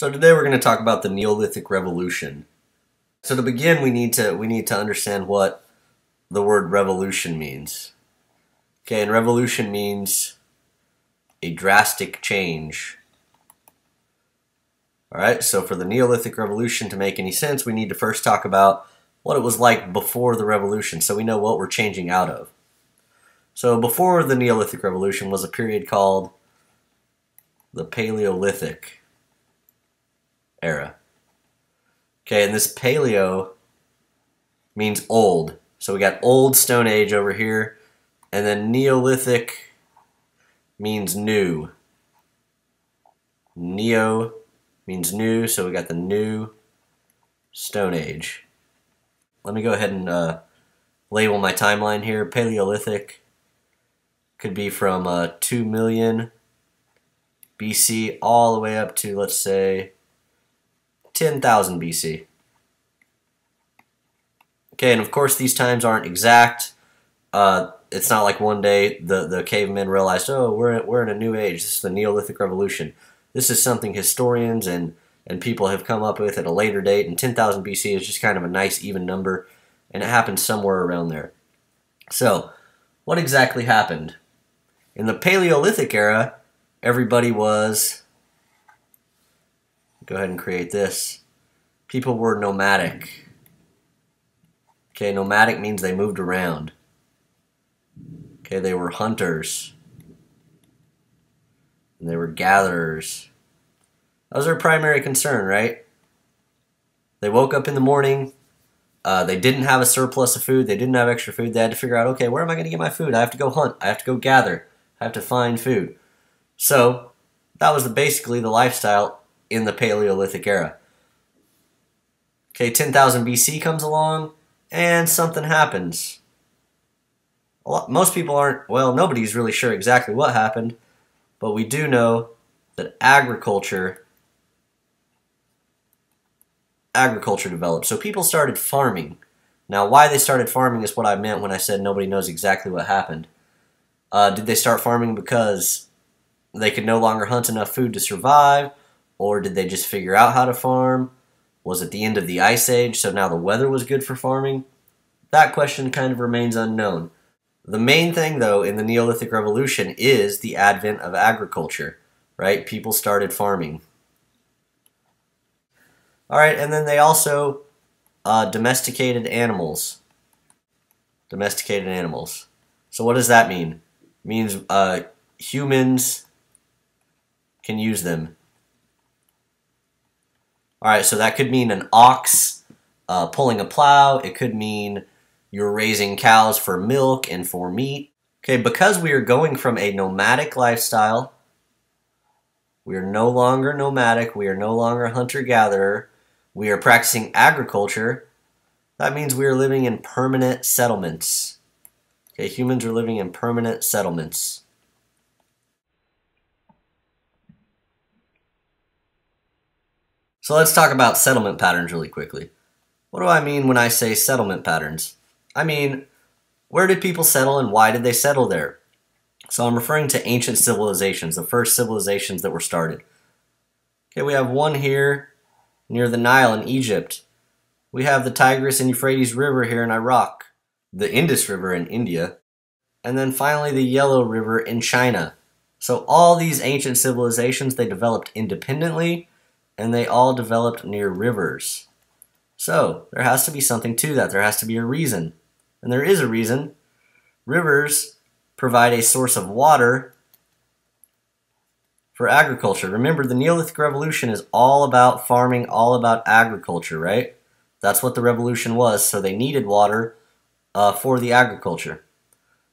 So today we're going to talk about the Neolithic Revolution. So to begin, we need to we need to understand what the word revolution means. Okay, and revolution means a drastic change. All right, so for the Neolithic Revolution to make any sense, we need to first talk about what it was like before the revolution so we know what we're changing out of. So before the Neolithic Revolution was a period called the Paleolithic era. Okay, and this paleo means old. So we got old Stone Age over here, and then Neolithic means new. Neo means new, so we got the new Stone Age. Let me go ahead and uh, label my timeline here. Paleolithic could be from uh, 2 million BC all the way up to, let's say, 10,000 BC. Okay, and of course these times aren't exact. Uh, it's not like one day the, the cavemen realized, oh, we're, we're in a new age. This is the Neolithic Revolution. This is something historians and, and people have come up with at a later date, and 10,000 BC is just kind of a nice even number, and it happened somewhere around there. So, what exactly happened? In the Paleolithic era, everybody was go ahead and create this. People were nomadic. Okay, nomadic means they moved around. Okay, they were hunters. And they were gatherers. That was their primary concern, right? They woke up in the morning. Uh, they didn't have a surplus of food. They didn't have extra food. They had to figure out, okay, where am I going to get my food? I have to go hunt. I have to go gather. I have to find food. So that was the, basically the lifestyle in the Paleolithic era. Okay, 10,000 BC comes along, and something happens. Lot, most people aren't, well, nobody's really sure exactly what happened, but we do know that agriculture agriculture developed. So people started farming. Now, why they started farming is what I meant when I said nobody knows exactly what happened. Uh, did they start farming because they could no longer hunt enough food to survive? Or did they just figure out how to farm? Was it the end of the Ice Age, so now the weather was good for farming? That question kind of remains unknown. The main thing, though, in the Neolithic Revolution is the advent of agriculture, right? People started farming. All right, and then they also uh, domesticated animals. Domesticated animals. So what does that mean? It means uh, humans can use them. All right, so that could mean an ox uh, pulling a plow. It could mean you're raising cows for milk and for meat. Okay, because we are going from a nomadic lifestyle, we are no longer nomadic, we are no longer hunter-gatherer, we are practicing agriculture, that means we are living in permanent settlements. Okay, humans are living in permanent settlements. So let's talk about settlement patterns really quickly. What do I mean when I say settlement patterns? I mean, where did people settle and why did they settle there? So I'm referring to ancient civilizations, the first civilizations that were started. Okay, we have one here near the Nile in Egypt. We have the Tigris and Euphrates River here in Iraq, the Indus River in India, and then finally the Yellow River in China. So all these ancient civilizations, they developed independently and they all developed near rivers. So there has to be something to that. There has to be a reason. And there is a reason. Rivers provide a source of water for agriculture. Remember, the Neolithic Revolution is all about farming, all about agriculture, right? That's what the revolution was, so they needed water uh, for the agriculture.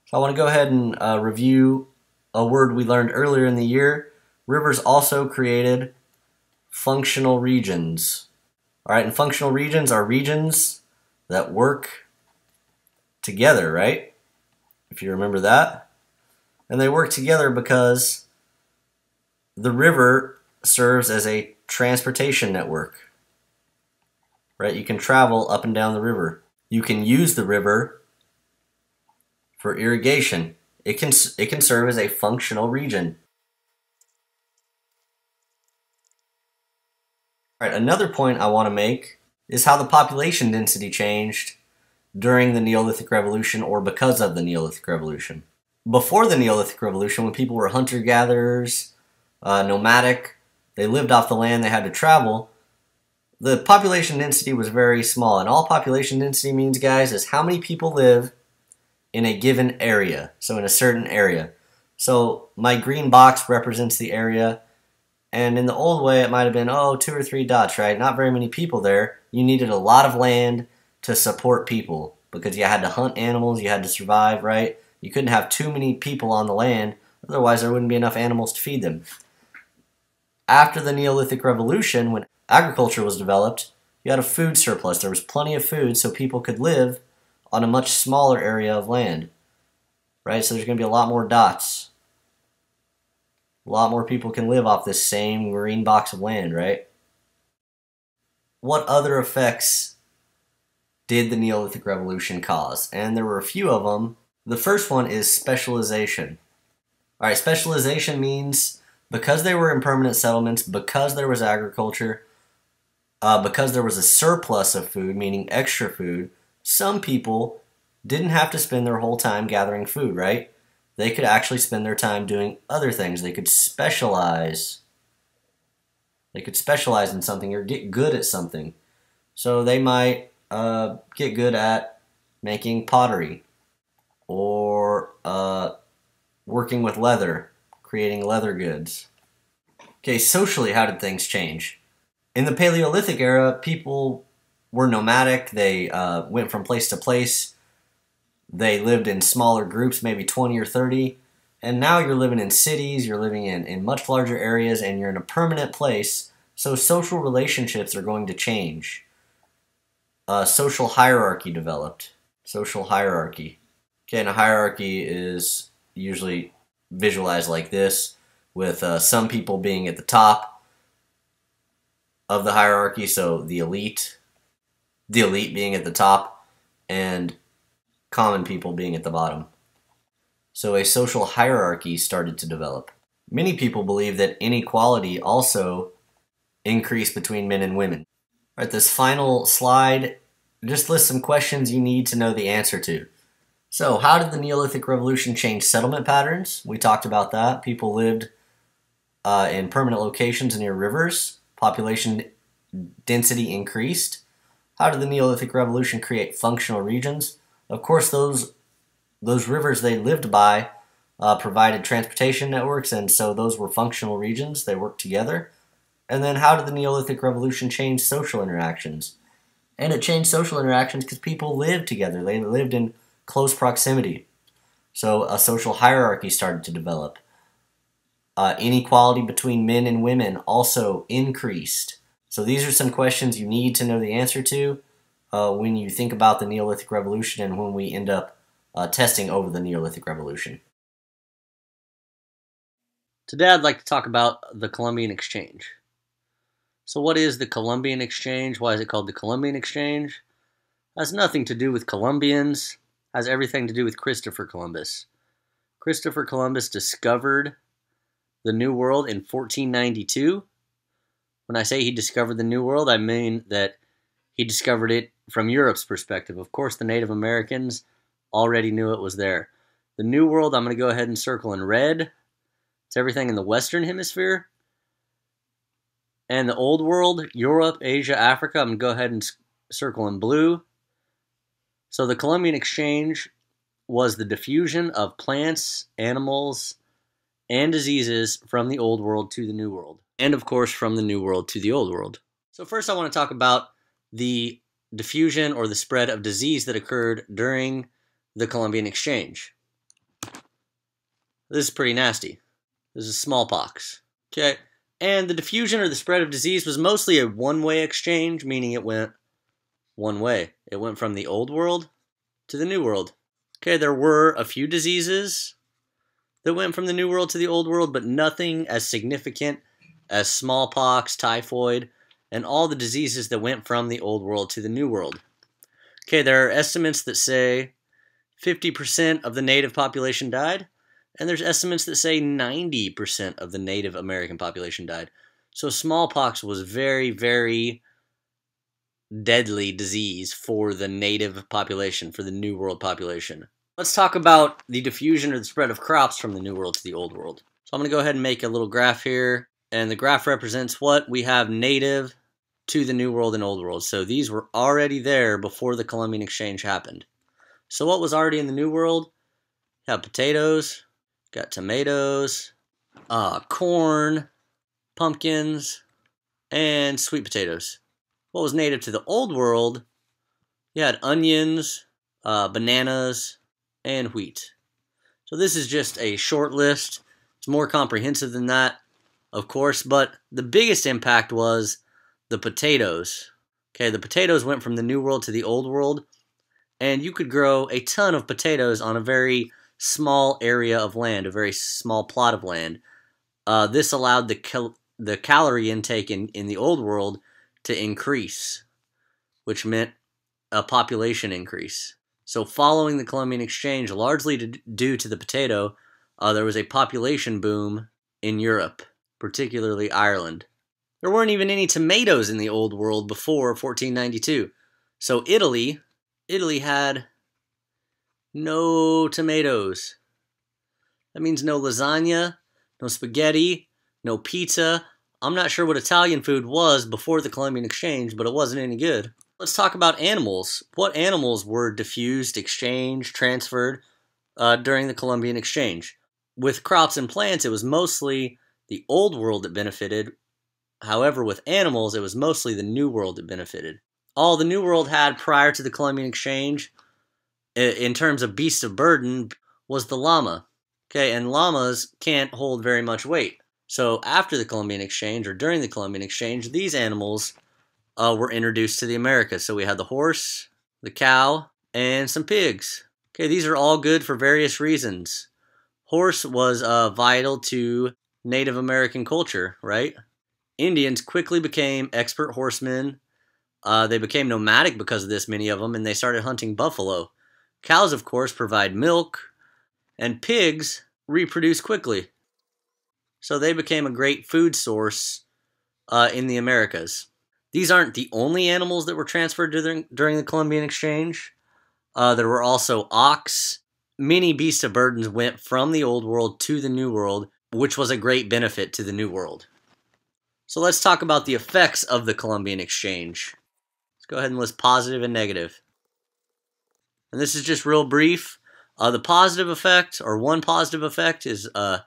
So I want to go ahead and uh, review a word we learned earlier in the year. Rivers also created functional regions. All right, and functional regions are regions that work together, right? If you remember that. And they work together because the river serves as a transportation network. Right? You can travel up and down the river. You can use the river for irrigation. It can it can serve as a functional region. All right, another point I want to make is how the population density changed during the Neolithic Revolution or because of the Neolithic Revolution. Before the Neolithic Revolution, when people were hunter gatherers, uh, nomadic, they lived off the land, they had to travel, the population density was very small. And all population density means, guys, is how many people live in a given area. So in a certain area. So my green box represents the area. And in the old way, it might have been, oh, two or three dots, right? Not very many people there. You needed a lot of land to support people because you had to hunt animals, you had to survive, right? You couldn't have too many people on the land, otherwise there wouldn't be enough animals to feed them. After the Neolithic Revolution, when agriculture was developed, you had a food surplus. There was plenty of food so people could live on a much smaller area of land. Right? So there's going to be a lot more dots. A lot more people can live off this same green box of land, right? What other effects did the Neolithic Revolution cause? And there were a few of them. The first one is specialization. All right, specialization means because they were in permanent settlements, because there was agriculture, uh, because there was a surplus of food, meaning extra food, some people didn't have to spend their whole time gathering food, right? They could actually spend their time doing other things. They could specialize. They could specialize in something or get good at something. So they might uh, get good at making pottery or uh, working with leather, creating leather goods. Okay, socially, how did things change? In the Paleolithic era, people were nomadic. They uh, went from place to place. They lived in smaller groups, maybe 20 or 30. And now you're living in cities, you're living in, in much larger areas, and you're in a permanent place. So social relationships are going to change. A social hierarchy developed. Social hierarchy. Okay, and a hierarchy is usually visualized like this, with uh, some people being at the top of the hierarchy, so the elite, the elite being at the top, and common people being at the bottom. So a social hierarchy started to develop. Many people believe that inequality also increased between men and women. All right, this final slide just lists some questions you need to know the answer to. So, how did the Neolithic Revolution change settlement patterns? We talked about that. People lived uh, in permanent locations near rivers population density increased. How did the Neolithic Revolution create functional regions? Of course, those those rivers they lived by uh, provided transportation networks, and so those were functional regions. They worked together. And then, how did the Neolithic Revolution change social interactions? And it changed social interactions because people lived together. They lived in close proximity. So a social hierarchy started to develop. Uh, inequality between men and women also increased. So these are some questions you need to know the answer to uh, when you think about the Neolithic Revolution and when we end up uh, testing over the Neolithic Revolution. Today I'd like to talk about the Columbian Exchange. So what is the Columbian Exchange? Why is it called the Columbian Exchange? It has nothing to do with Colombians, has everything to do with Christopher Columbus. Christopher Columbus discovered the New World in 1492. When I say he discovered the New World, I mean that he discovered it from Europe's perspective. Of course, the Native Americans already knew it was there. The New World, I'm going to go ahead and circle in red. It's everything in the Western Hemisphere. And the Old World, Europe, Asia, Africa, I'm going to go ahead and circle in blue. So the Columbian Exchange was the diffusion of plants, animals, and diseases from the old world to the new world. And of course, from the new world to the old world. So, first, I want to talk about the diffusion or the spread of disease that occurred during the Columbian Exchange. This is pretty nasty. This is smallpox. Okay. And the diffusion or the spread of disease was mostly a one way exchange, meaning it went one way. It went from the old world to the new world. Okay, there were a few diseases that went from the New World to the Old World, but nothing as significant as smallpox, typhoid, and all the diseases that went from the Old World to the New World. Okay, there are estimates that say 50% of the native population died, and there's estimates that say 90% of the Native American population died. So smallpox was very, very deadly disease for the native population, for the New World population. Let's talk about the diffusion or the spread of crops from the New World to the Old World. So I'm going to go ahead and make a little graph here. And the graph represents what we have native to the New World and Old World. So these were already there before the Columbian Exchange happened. So what was already in the New World? You have potatoes, got tomatoes, uh, corn, pumpkins, and sweet potatoes. What was native to the Old World? You had onions, uh, bananas, and wheat. So this is just a short list. It's more comprehensive than that, of course, but the biggest impact was the potatoes. Okay, the potatoes went from the New World to the Old World, and you could grow a ton of potatoes on a very small area of land, a very small plot of land. Uh, this allowed the cal the calorie intake in, in the Old World to increase, which meant a population increase. So, following the Columbian Exchange, largely to, due to the potato, uh, there was a population boom in Europe, particularly Ireland. There weren't even any tomatoes in the Old World before 1492. So, Italy, Italy had no tomatoes. That means no lasagna, no spaghetti, no pizza. I'm not sure what Italian food was before the Columbian Exchange, but it wasn't any good. Let's talk about animals. What animals were diffused, exchanged, transferred uh, during the Columbian Exchange? With crops and plants, it was mostly the Old World that benefited. However, with animals, it was mostly the New World that benefited. All the New World had prior to the Columbian Exchange, in terms of beasts of burden, was the llama. Okay, and llamas can't hold very much weight. So after the Columbian Exchange or during the Columbian Exchange, these animals uh, were introduced to the Americas. So we had the horse, the cow, and some pigs. Okay, these are all good for various reasons. Horse was uh, vital to Native American culture, right? Indians quickly became expert horsemen. Uh, they became nomadic because of this, many of them, and they started hunting buffalo. Cows, of course, provide milk, and pigs reproduce quickly. So they became a great food source uh, in the Americas. These aren't the only animals that were transferred during, during the Columbian Exchange. Uh, there were also ox. Many beasts of burdens went from the Old World to the New World, which was a great benefit to the New World. So let's talk about the effects of the Columbian Exchange. Let's go ahead and list positive and negative. And this is just real brief. Uh, the positive effect, or one positive effect, is uh,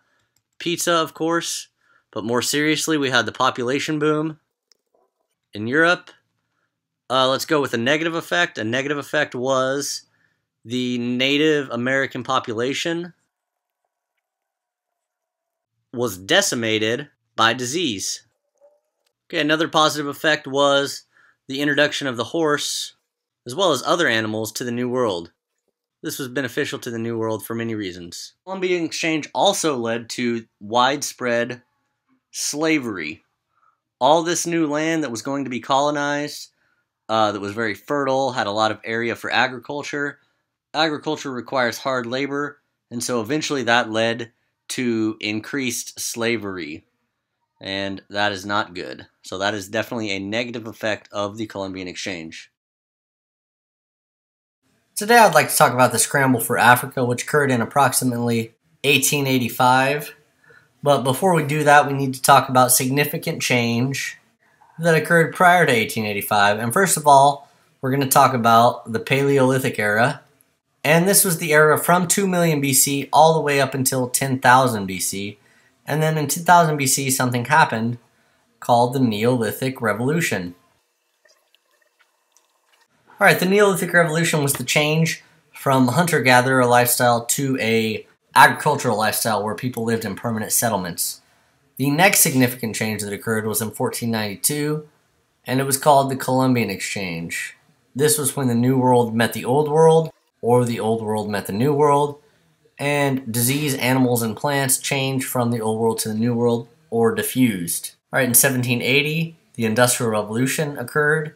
pizza, of course. But more seriously, we had the population boom in Europe. Uh, let's go with a negative effect. A negative effect was the Native American population was decimated by disease. Okay, another positive effect was the introduction of the horse, as well as other animals, to the New World. This was beneficial to the New World for many reasons. Columbian Exchange also led to widespread slavery. All this new land that was going to be colonized, uh, that was very fertile, had a lot of area for agriculture. Agriculture requires hard labor, and so eventually that led to increased slavery. And that is not good. So that is definitely a negative effect of the Columbian Exchange. Today I'd like to talk about the scramble for Africa, which occurred in approximately 1885. But before we do that, we need to talk about significant change that occurred prior to 1885. And first of all, we're going to talk about the Paleolithic era. And this was the era from 2 million BC all the way up until 10,000 BC. And then in 2000 BC, something happened called the Neolithic Revolution. All right, the Neolithic Revolution was the change from hunter-gatherer lifestyle to a agricultural lifestyle where people lived in permanent settlements. The next significant change that occurred was in 1492, and it was called the Columbian Exchange. This was when the New World met the Old World, or the Old World met the New World, and disease, animals, and plants changed from the Old World to the New World, or diffused. All right, in 1780, the Industrial Revolution occurred,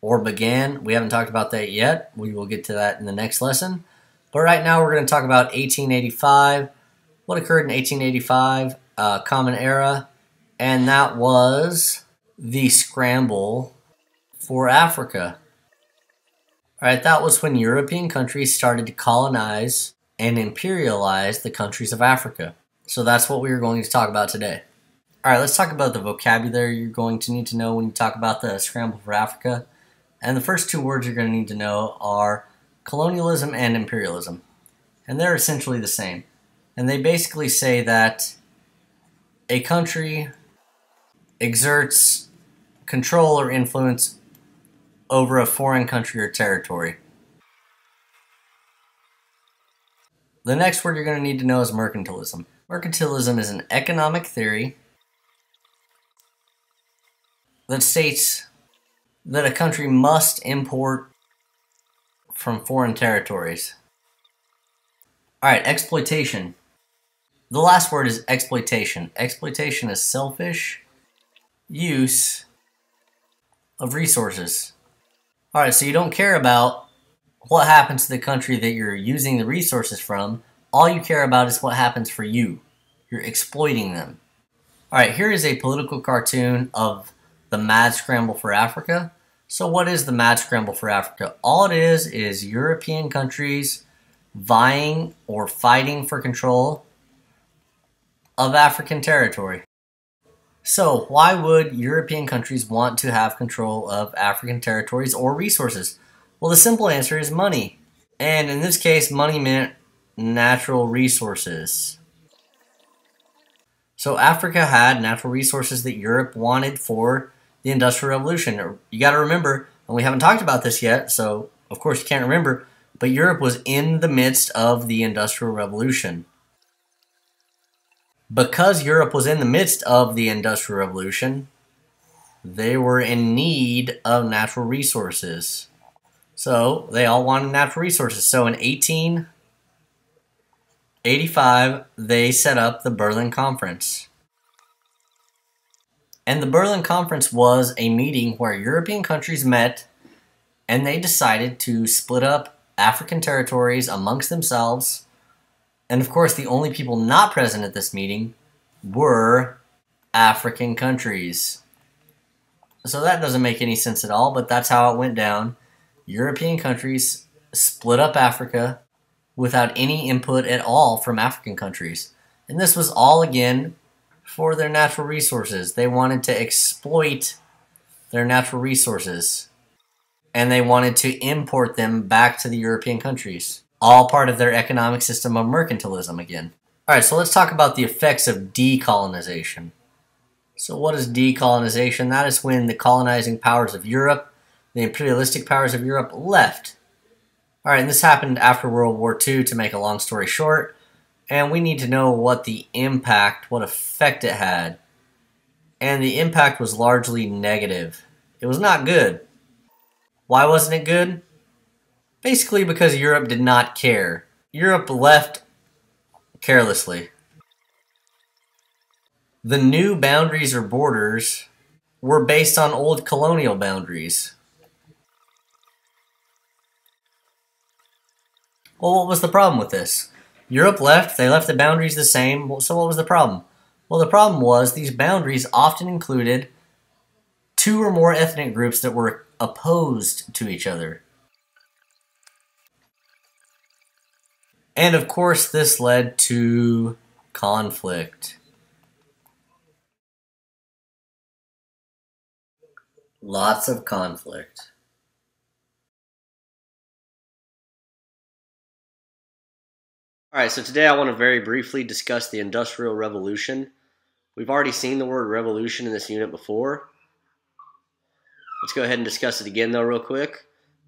or began. We haven't talked about that yet. We will get to that in the next lesson. But right now we're going to talk about 1885. What occurred in 1885? Uh, Common Era. and that was the scramble for Africa. All right, that was when European countries started to colonize and imperialize the countries of Africa. So that's what we are going to talk about today. All right, let's talk about the vocabulary you're going to need to know when you talk about the scramble for Africa. And the first two words you're going to need to know are colonialism and imperialism. And they're essentially the same. And they basically say that a country exerts control or influence over a foreign country or territory. The next word you're going to need to know is mercantilism. Mercantilism is an economic theory that states that a country must import from foreign territories. Alright, exploitation. The last word is exploitation. Exploitation is selfish use of resources. Alright, so you don't care about what happens to the country that you're using the resources from. All you care about is what happens for you. You're exploiting them. Alright, here is a political cartoon of the Mad Scramble for Africa. So, what is the Mad Scramble for Africa? All it is is European countries vying or fighting for control of African territory. So, why would European countries want to have control of African territories or resources? Well, the simple answer is money. And in this case, money meant natural resources. So, Africa had natural resources that Europe wanted for the Industrial Revolution. You got to remember, and we haven't talked about this yet, so of course you can't remember, but Europe was in the midst of the Industrial Revolution. Because Europe was in the midst of the Industrial Revolution, they were in need of natural resources. So they all wanted natural resources. So in 1885, they set up the Berlin Conference. And the Berlin Conference was a meeting where European countries met and they decided to split up African territories amongst themselves. And of course, the only people not present at this meeting were African countries. So that doesn't make any sense at all, but that's how it went down. European countries split up Africa without any input at all from African countries. And this was all again for their natural resources. They wanted to exploit their natural resources. And they wanted to import them back to the European countries. All part of their economic system of mercantilism again. Alright, so let's talk about the effects of decolonization. So, what is decolonization? That is when the colonizing powers of Europe, the imperialistic powers of Europe, left. Alright, and this happened after World War II, to make a long story short and we need to know what the impact, what effect it had. And the impact was largely negative. It was not good. Why wasn't it good? Basically because Europe did not care. Europe left carelessly. The new boundaries or borders were based on old colonial boundaries. Well, what was the problem with this? Europe left, they left the boundaries the same. So, what was the problem? Well, the problem was these boundaries often included two or more ethnic groups that were opposed to each other. And of course, this led to conflict. Lots of conflict. All right, so today I want to very briefly discuss the Industrial Revolution. We've already seen the word revolution in this unit before. Let's go ahead and discuss it again, though, real quick.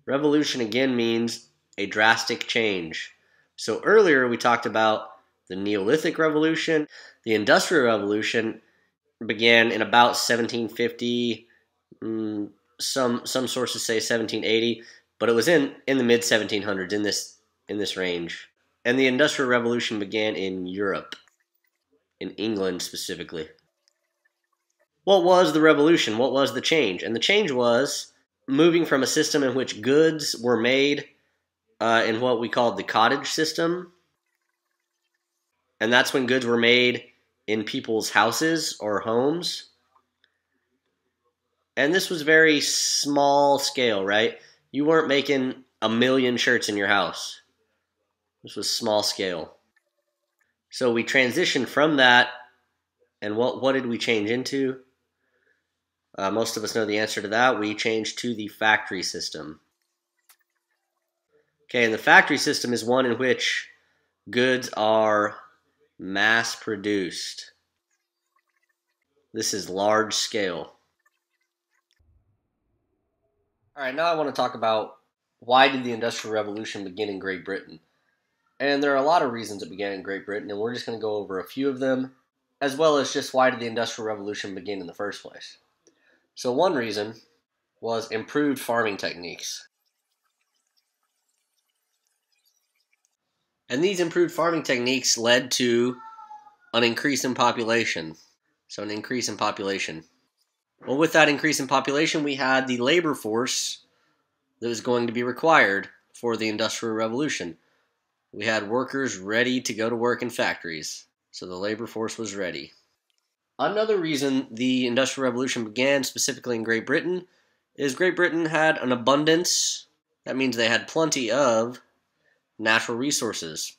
Revolution again means a drastic change. So earlier we talked about the Neolithic Revolution. The Industrial Revolution began in about 1750. Mm, some some sources say 1780, but it was in in the mid 1700s in this in this range. And the Industrial Revolution began in Europe, in England specifically. What was the revolution? What was the change? And the change was moving from a system in which goods were made uh, in what we called the cottage system. And that's when goods were made in people's houses or homes. And this was very small scale, right? You weren't making a million shirts in your house. This was small scale. So we transitioned from that, and what what did we change into? Uh, most of us know the answer to that. We changed to the factory system. Okay, and the factory system is one in which goods are mass produced. This is large scale. All right, now I want to talk about why did the Industrial Revolution begin in Great Britain? And there are a lot of reasons it began in Great Britain, and we're just going to go over a few of them, as well as just why did the Industrial Revolution begin in the first place. So, one reason was improved farming techniques. And these improved farming techniques led to an increase in population. So, an increase in population. Well, with that increase in population, we had the labor force that was going to be required for the Industrial Revolution. We had workers ready to go to work in factories, so the labor force was ready. Another reason the Industrial Revolution began, specifically in Great Britain, is Great Britain had an abundance. That means they had plenty of natural resources.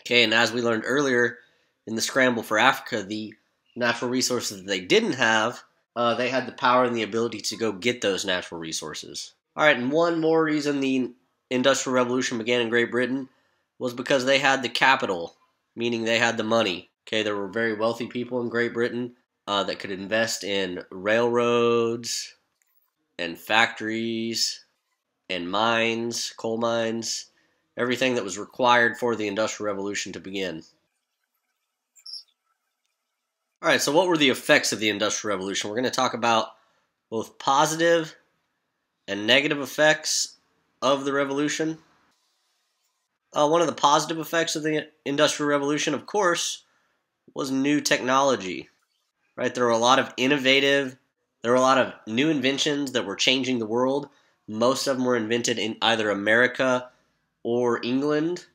Okay, and as we learned earlier in the scramble for Africa, the natural resources that they didn't have, uh, they had the power and the ability to go get those natural resources. All right, and one more reason the Industrial Revolution began in Great Britain was because they had the capital, meaning they had the money. Okay, there were very wealthy people in Great Britain uh, that could invest in railroads and factories and mines, coal mines, everything that was required for the Industrial Revolution to begin. All right, so what were the effects of the Industrial Revolution? We're going to talk about both positive and negative effects of the revolution. Uh, one of the positive effects of the Industrial Revolution, of course, was new technology. Right? There were a lot of innovative, there were a lot of new inventions that were changing the world. Most of them were invented in either America or England.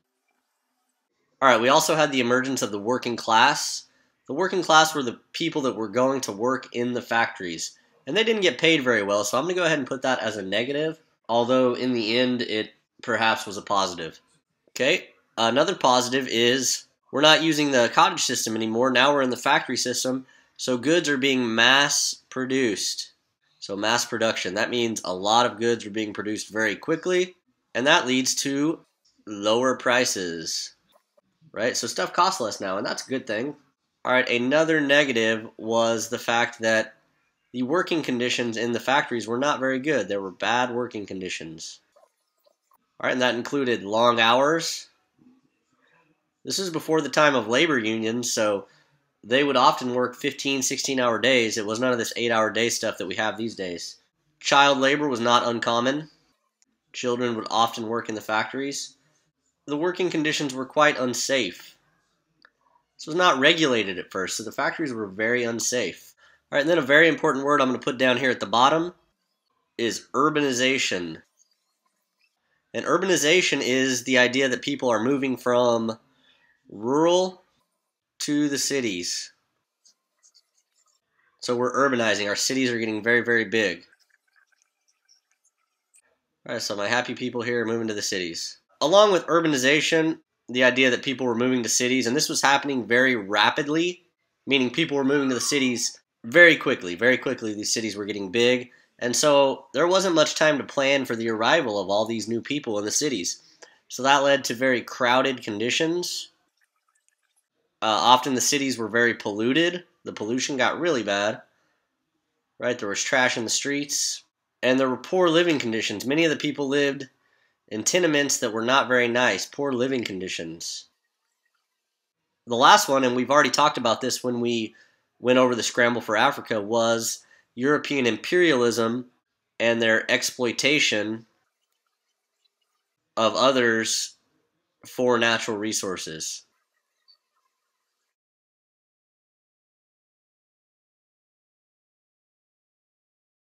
All right, we also had the emergence of the working class. The working class were the people that were going to work in the factories, and they didn't get paid very well, so I'm going to go ahead and put that as a negative, although in the end it perhaps was a positive. Okay, another positive is we're not using the cottage system anymore. Now we're in the factory system. So goods are being mass produced. So mass production. That means a lot of goods are being produced very quickly. And that leads to lower prices. Right? So stuff costs less now, and that's a good thing. All right, another negative was the fact that the working conditions in the factories were not very good. There were bad working conditions. All right, and that included long hours. This is before the time of labor unions, so they would often work 15, 16 hour days. It was none of this 8 hour day stuff that we have these days. Child labor was not uncommon. Children would often work in the factories. The working conditions were quite unsafe. This was not regulated at first, so the factories were very unsafe. All right, and then a very important word I'm going to put down here at the bottom is urbanization. And urbanization is the idea that people are moving from rural to the cities. So we're urbanizing. Our cities are getting very, very big. All right, so my happy people here are moving to the cities. Along with urbanization, the idea that people were moving to cities, and this was happening very rapidly, meaning people were moving to the cities very quickly. Very quickly, these cities were getting big. And so there wasn't much time to plan for the arrival of all these new people in the cities. So that led to very crowded conditions. Uh, often the cities were very polluted. The pollution got really bad. Right? There was trash in the streets. And there were poor living conditions. Many of the people lived in tenements that were not very nice, poor living conditions. The last one, and we've already talked about this when we went over the scramble for Africa, was European imperialism and their exploitation of others for natural resources.